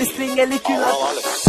el string e li culotte.